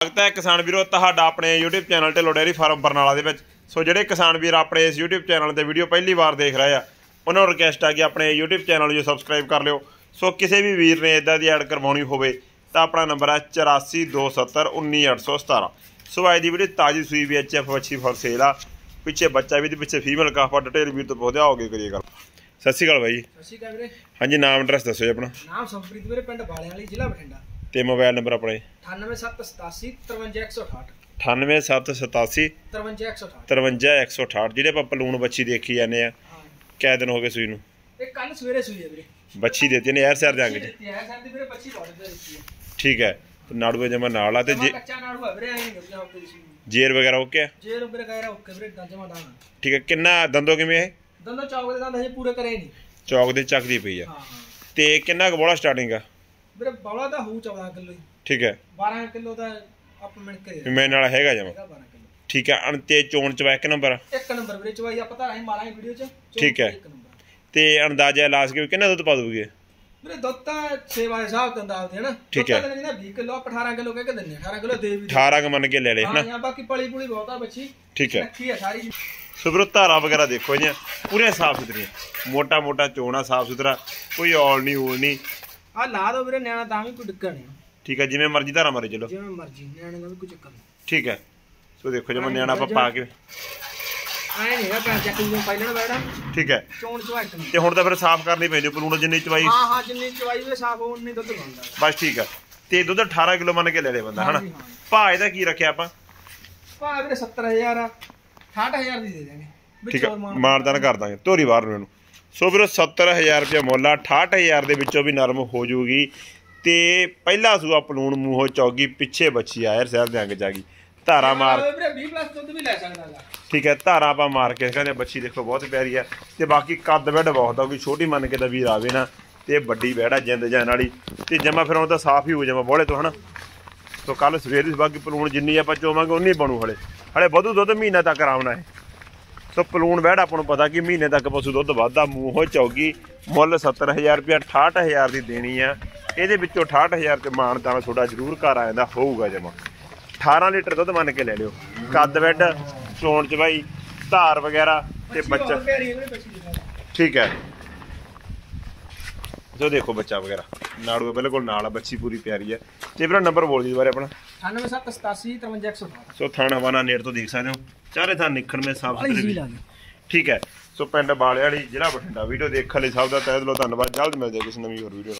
ਸਵਾਗਤ ਹੈ ਕਿਸਾਨ ਵੀਰੋ ਤੁਹਾਡਾ ਆਪਣੇ YouTube channel Dhillon dairy farm Barnala ਦੇ ਵਿੱਚ। ਸੋ ਜਿਹੜੇ ਕਿਸਾਨ ਵੀਰ ਆਪਣੇ ਇਸ YouTube ਚੈਨਲ ਤੇ ਵੀਡੀਓ ਪਹਿਲੀ ਵਾਰ ਦੇਖ ਰਹੇ ਆ ਉਹਨਾਂ ਨੂੰ ਰਿਕਵੈਸਟ ਆ ਕਿ ਆਪਣੇ YouTube ਚੈਨਲ ਨੂੰ ਸਬਸਕ੍ਰਾਈਬ ਕਰ ਲਿਓ। ਸੋ ਕਿਸੇ ਵੀ ਵੀਰ ਨੇ ਇਦਾਂ ਦੀ ਐਡ ਕਰਵਾਉਣੀ ਹੋਵੇ ਤਾਂ ਆਪਣਾ ਨੰਬਰ ਹੈ 8427191817 ਸੋ ਅੱਜ ਦੀ ਵੀਡੀਓ ਤਾਜੀ ਸੂਈ ਵੀ ਐਚਐਫ ਵੱਛੀ ਫॉर ਸੇਲ ਆ। ਪਿੱਛੇ ਬੱਚਾ ਵੀ ਤੇ ਪਿੱਛੇ ਫੀਮੇਲ ਕਾਫਾ ਡਿਟੇਲ ਵੀਰ ਤੋਂ ਬਹੁਤੇ ਆਓਗੇ ਕਰੀਏ ਗੱਲ। ਸਤਿ ਸ਼੍ਰੀ ਅਕਾਲ ਬਾਈ। ਸਤਿ ਸ਼੍ਰੀ ਅਕਾਲ ਵੀਰੇ। ਹਾਂਜੀ ਨਾਮ ਐਡਰੈਸ ਦੱਸੋ ਜੀ ਆਪਣਾ। ਨਾਮ ਸੰਪ੍ਰੀਤ ਵੀਰੇ ਪਿੰਡ ਬਾਲਿਆਂ ਵਾਲੀ ਜ਼ਿਲ੍ਹਾ ਬਠਿੰਡਾ। ਤੇ ਮੋਬਾਈਲ ਨੰਬਰ ਆਪਣਾ ਜੀ। 98787 53168 98787 53168 53168 ਜਿਹੜੇ ਆਪਾਂ ਪਲੂਣ ਬੱਚੀ ਦੇਖੀ ਜਾਂਦੇ ਆ ਹਾਂ ਕਿਆ ਦਿਨ ਹੋ ਗਏ ਸੂਈ ਨੂੰ? ਇਹ ਕੱਲ ਸਵੇਰੇ ਸੂਈ ਹੈ ਵੀਰੇ। ਬੱਚੀ ਦਿੱਤੀ ਨੇ ਯਾਰ ਸਿਰ ਦੇ ਅੰਗ 'ਚ ਹੈ ਵੀਰੇ ਬੱਚੀ ਦਿੱਤੀ ਹੈ। ਠੀਕ ਹੈ ਤੇ ਨਾੜੂਏ ਜਮਾ ਨਾਲ ਆ ਤੇ ਜਮਾ ਜੇ- ਕੱਚਾ ਨਾੜੂ ਹੈ ਵੀਰੇ ਐਂ ਨਹੀਂ ਗੱਜਾ ਉੱਤੇ ਸੂਈ ਜੇਰ ਵਗੈਰਾ ਓਕੇ ਵੀਰੇ ਜਮਾ ਦਾਣਾ। ਠੀਕ ਹੈ ਕਿੰਨਾ ਦੰਦੋ ਕਿਵੇਂ ਹੈ ਦੰਦੋ ਚੌਕ ਦੇ ਦੰਦ ਹਜੇ ਪੂਰੇ ਕਰੇ ਨਹੀਂ। ਚੌਕ ਦੇ ਚੱਕਦੀ ਪਈ ਆ। ਹਾਂ ਹਾਂ। ਤੇ ਕਿੰਨਾ ਕੁ ਬੋਲਾ ਸਟਾਰਟਿੰਗ ਆ? ਵੀਰੇ ਬੌਲਾ ਤਾਂ ਹੋਊ 14 ਕਿਲੋ ਹੀ। ਠੀਕ ਹੈ। 12 ਕਿਲੋ ਦਾ ਆਪਾਂ ਮਿਣ ਕੇ ਦੇ ਮੈਂ ਨਾਲ ਹੈਗਾ ਜਮਾ। ਦੇਗਾ 12 ਕਿਲੋ। ਠੀਕ ਹੈ ਅਣ ਤੇ ਚੋਣ ਚ ਵਾ ਇੱਕ ਨੰਬਰ। ਇੱਕ ਨੰਬਰ ਵੀਰੇ ਚਵਾਈ ਆਪਾਂ ਤਾਂ ਰਾਹੀਂ ਮਾਰਾਂਗੇ ਵੀਡੀਓ ਚ। ਠੀਕ ਹੈ। ਤੇ ਅੰਦਾਜ਼ਾ ਲਾਸ ਕੇ ਕਿੰਨਾ ਦੁੱਧ ਪਾ ਦੂਗੇ ਵੀਰੇ ਦੁੱਧ ਤਾਂ ਸੇਵਾ ਦੇ ਹਿਸਾਬ ਤੋਂ ਦੱਸਦੇ ਹਨਾ ਠੀਕ ਹੈ। ਦੁੱਧ ਤਾਂ ਕਹਿੰਦੇ 20 ਕਿਲੋ ਆਪਾਂ 18 ਕਿਲੋ ਕਹਿ ਕੇ ਦਿੰਦੇ ਹਾਂ। 18 ਕਿਲੋ ਦੇ ਵੀ 18 ਕ ਮੰਨ ਕੇ ਲੈ ਲੈ ਹਾਂ ਹਨਾ? ਜਾਂ ਬਾਕੀ ਪਲੀ ਪੁਲੀ ਬਹੁਤ ਆ ਬੱਚੀ। ਠੀਕ ਹੈ। ਰੱਖੀ ਆ ਸਾਰੀ। ਸੋ ਵੀਰੋ ਧਾਰਾਂ ਵਗੈਰਾ ਦੇਖੋ ਜੀ ਪੂਰੇ ਸਾਫ਼ ਸੁਥਰੀਆਂ। ਮੋਟਾ ਮੋਟਾ ਚੋਣਾ ਸਾਫ਼ ਸੁਥਰਾ ਕੋਈ ਔਲ ਨਹੀਂ ਊਲ ਨਹੀਂ। ਆ ਲਾ ਦੋ ਵੀਰੇ ਨਿਆਣਾ ਤਾਂ ਵੀ ਕੋਈ ਡਿੱਕਾ ਨਹੀਂ ਠੀਕ ਹੈ ਜਿਵੇਂ ਮਰਜ਼ੀ ਧਾਰਾਂ ਮਾਰੇ ਚਲੋ। ਜਿਵੇਂ ਮਰਜ਼ੀ ਨਿਆਣੇ ਦਾ ਵੀ ਕੋਈ ਚੱਕਰ ਨਹੀਂ। ਠੀਕ ਹੈ। ਸੋ ਦੇਖੋ ਜਮਾ ਨਿਆਣਾ ਆਪਾਂ ਪਾ ਕੇ ਐ ਨਹੀਂ ਹੈਗਾ ਪੈਰ ਚੱਕ ਨੂੰ ਪਹਿਲਣ ਬੈੜਾ ਠੀਕ ਹੈ। ਚੋਣ ਚਵਾਈ ਤੇ ਹੁਣ ਤਾਂ ਫਿਰ ਸਾਫ਼ ਕਰਨੀ ਪੈਂਦੀ ਪਲੂਣ ਜਿੰਨੀ ਚਵਾਈ ਹਾਂ ਹਾਂ ਜਿੰਨੀ ਚਵਾਈ ਵੇ ਸਾਫ਼ ਨਹੀਂ ਦੁੱਧ ਬਣਦਾ। ਬਸ ਠੀਕ ਹੈ। ਤੇ ਦੁੱਧ 18 ਕਿਲੋ ਮੰਨ ਕੇ ਲੈ ਲੈ ਬੰਦਾ ਹਨਾ। ਭਾਅ ਇਹਦਾ ਕੀ ਰੱਖਿਆ ਆਪਾਂ? ਭਾ ਵੀਰੇ 70000 ਆ 68000 ਦੀ ਦੇ ਦੇਵਾਂਗੇ ਠੀਕ ਹੈ ਮਾਨਦਾਨ ਕਰ ਦਾਂਗੇ ਧੋਰੀ ਬਾਹਰ ਨੂੰ ਇਹਨੂੰ। ਸੋ ਵੀਰੋ 70000 ਰੁਪਏ ਮੁੱਲ ਆ 68000 ਦੇ ਵਿੱਚੋਂ ਵੀ ਨਰਮ ਹੋ ਜੂਗੀ। ਤੇ ਪਹਿਲਾ ਸੂਆ ਪਲੂਣ ਮੂੰਹੋਂ ਚੌਗੀ ਪਿੱਛੇ ਬੱਚੀ ਆ ਯਾਰ ਸਹਿਰ ਦੇ ਅੰਗ ਜਾ ਗਈ ਧਾਰਾ ਮਾਰ ਵੀਰੇ 20 ਪਲੱਸ ਦੁੱਧ ਵੀ ਲੈ ਸਕਦਾ ਹੈਗਾ। ਠੀਕ ਹੈ ਧਾਰਾ ਆਪਾਂ ਮਾਰ ਕੇ ਕਹਿੰਦੇ ਬੱਚੀ ਦੇਖੋ ਬਹੁਤ ਪਿਆਰੀ ਆ। ਤੇ ਬਾਕੀ ਕੱਦ ਬੈਡ ਬਹੁਤ ਆ ਕੋਈ ਛੋਟੀ ਮੰਨ ਕੇ ਤਾਂ ਵੀਰ ਆਵੇ ਨਾ। ਤੇ ਵੱਡੀ ਬੈੜਾ ਜਿੰਦ ਜਾਨ ਵਾਲੀ। ਤੇ ਜਮਾ ਫਿਰ ਉਹ ਤਾਂ ਸਾਫ਼ ਹੀ ਹੋ ਜਾਵਾ ਬੋਲੇ ਤੋਂ ਹਨਾ। ਸੋ ਕੱਲ ਸਵੇਰੇ ਬਾਕੀ ਪਲੂਣ ਜਿੰਨੀ ਆਪਾਂ ਚੋਵਾਂਗੇ ਉਨੀ ਬਣੂ ਹਲੇ। ਹਲੇ ਵਧੂ ਦੁੱਧ ਮਹੀਨਾ ਤੱਕ ਆਉਣਾ ਹੈ ਸੋ ਪਲੂਣ ਬੈੜ ਆਪਾਂ ਨੂੰ ਪਤਾ ਕਿ ਮਹੀਨੇ ਤੱਕ ਪਸ਼ੂ ਦੁੱਧ ਵੱਧਦਾ ਮੂੰਹੋਂ ਚੌਗੀ ਮੁੱਲ 70000 ਰੁਪਇਆ 68000 ਦੀ ਦੇਣੀ ਆ। ਇਹਦੇ ਵਿੱਚੋਂ 68000 ਤੇ ਮਾਨਤਾਨਾ ਤੁਹਾਡਾ ਜ਼ਰੂਰ ਘਰ ਆ ਜਾਂਦਾ ਹੋਊਗਾ ਜਮਾ। 18 ਲੀਟਰ ਦੁੱਧ ਮੰਨ ਕੇ ਲੈ ਲਿਓ। ਕੱਦ ਬੈਡ ਚੋਣ ਚ ਬਾਈ ਧਾਰ ਵਗੈਰਾ ਤੇ ਬੱਚੀ ਠੀਕ ਹੈ। ਜੋ ਦੇਖੋ ਬੱਚਾ ਵਗੈਰਾ ਨਾੜੂ ਬਿਲਕੁਲ ਨਾਲ ਆ ਬੱਚੀ ਪੂਰੀ ਪਿਆਰੀ ਹੈ ਤੇ ਵੀਰਾ ਨੰਬਰ ਬੋਲ ਜੀ ਦੁਬਾਰੇ ਆਪਣਾ। 98787 53168 ਸੋ ਥਾਣਾ ਵਾਨਾ ਨੇੜ ਤੋਂ ਦੇਖ ਸਕਦੇ ਹੋ। ਚਾਰੇ ਥਾਂ ਨਿਖਣ ਮੇ ਸਾਫ਼ ਸੁਥਰੇ ਠੀਕ ਹੈ। ਸੋ ਪਿੰਡ ਬਾਲੇ ਵਾਲੀ ਜ਼ਿਲ੍ਹਾ ਬਠਿੰਡਾ। ਵੀਡੀਓ ਦੇਖਣ ਲਈ ਸਭ ਦਾ ਤਹਿ ਦਿਲੋਂ ਧੰਨਵਾਦ। ਜਲਦ ਮਿਲਦੇ ਹਾਂ ਕਿਸੇ ਨਵੀਂ ਹੋਰ ਵੀਡੀਓ